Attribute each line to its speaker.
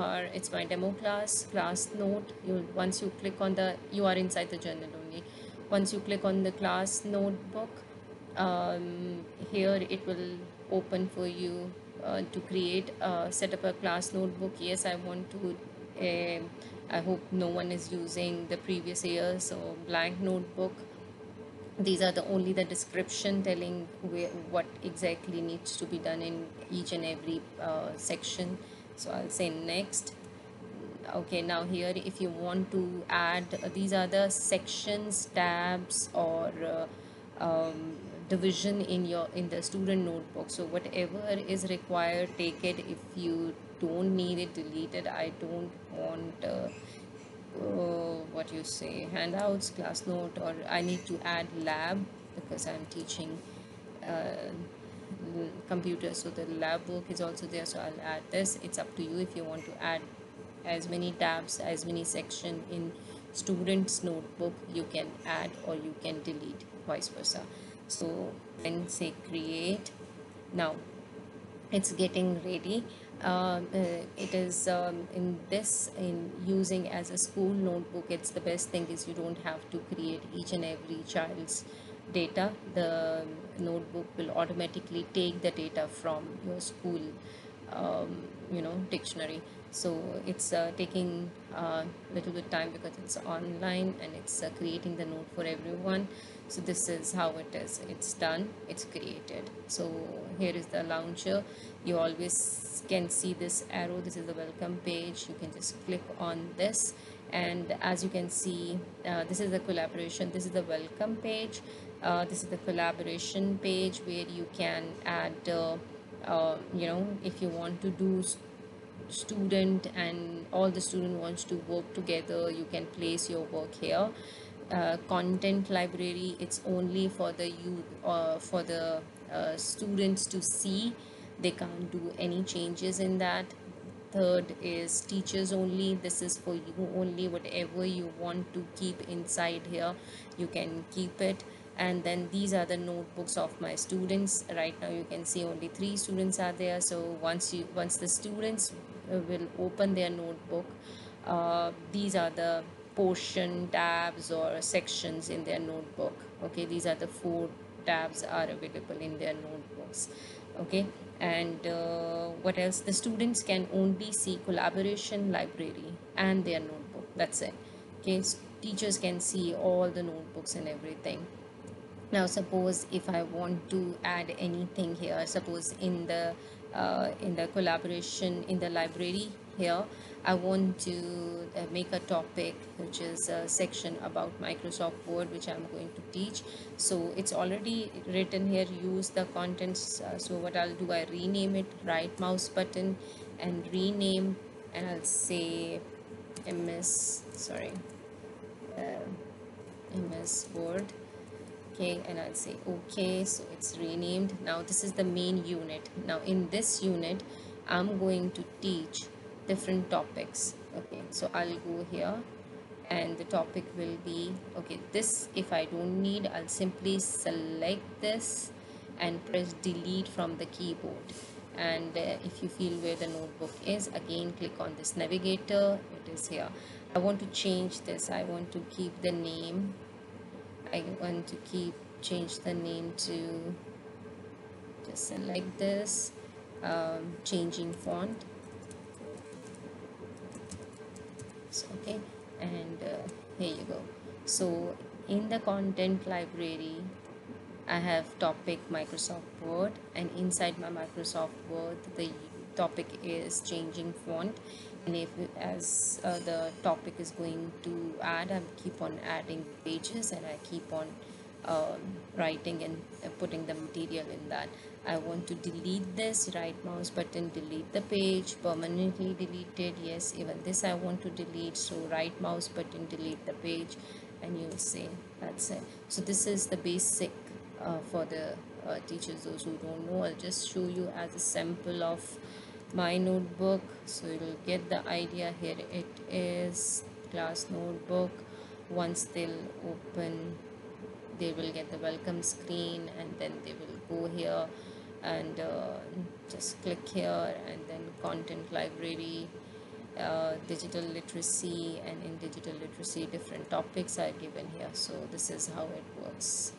Speaker 1: are it's my demo class class note. You once you click on the you are inside the journal only. Once you click on the class notebook um, here it will open for you uh, to create uh, set up a class notebook. Yes I want to uh, I hope no one is using the previous year so blank notebook. These are the only the description telling where what exactly needs to be done in each and every uh, section so I'll say next. Okay now here if you want to add uh, these are the sections tabs or uh, um, division in your in the student notebook. So whatever is required take it. If you don't need it delete it. I don't want uh, uh, what you say handouts class note or I need to add lab because I'm teaching uh, computer. So the lab work is also there. So I'll add this. It's up to you if you want to add as many tabs as many section in students notebook you can add or you can delete vice versa. So then say create. Now it's getting ready. Uh, uh, it is um, in this in using as a school notebook it's the best thing is you don't have to create each and every child's data the notebook will automatically take the data from your school um, you know dictionary. So it's uh, taking a uh, little bit time because it's online and it's uh, creating the note for everyone. So this is how it is. It's done. It's created. So here is the launcher. You always can see this arrow. This is the welcome page. You can just click on this. And as you can see uh, this is the collaboration. This is the welcome page uh, this is the collaboration page where you can add uh, uh you know if you want to do student and all the student wants to work together you can place your work here. Uh, content library it's only for the or uh, for the uh, students to see. They can't do any changes in that. Third is teachers only. This is for you only. Whatever you want to keep inside here you can keep it and then these are the notebooks of my students. Right now you can see only three students are there. So once you once the students uh, will open their notebook uh, these are the portion tabs or sections in their notebook. Okay these are the four tabs are available in their notebooks. Okay and uh, what else? The students can only see collaboration library and their notebook. That's it. Okay so teachers can see all the notebooks and everything now suppose if I want to add anything here suppose in the uh, in the collaboration in the library here I want to uh, make a topic which is a section about Microsoft Word which I'm going to teach. So it's already written here use the contents uh, so what I'll do I rename it right mouse button and rename and I'll say MS sorry uh, MS Word okay and I'll say okay so it's renamed. Now this is the main unit. Now in this unit I'm going to teach different topics. Okay so I'll go here and the topic will be okay this if I don't need I'll simply select this and press delete from the keyboard. And uh, if you feel where the notebook is again click on this navigator. It is here. I want to change this. I want to keep the name I want to keep change the name to just select this um, changing font. So okay and uh, here you go. So in the content library I have topic Microsoft Word and inside my Microsoft Word the topic is changing font and if as uh, the topic is going to add I keep on adding pages and I keep on um, writing and putting the material in that. I want to delete this right mouse button delete the page permanently deleted yes even this I want to delete so right mouse button delete the page and you'll see. That's it. So this is the basic uh, for the uh, teachers those who don't know. I'll just show you as a sample of my notebook so you'll get the idea. Here it is class notebook. Once they'll open they will get the welcome screen and then they will go here and uh, just click here and then content library uh, digital literacy and in digital literacy different topics are given here. So this is how it works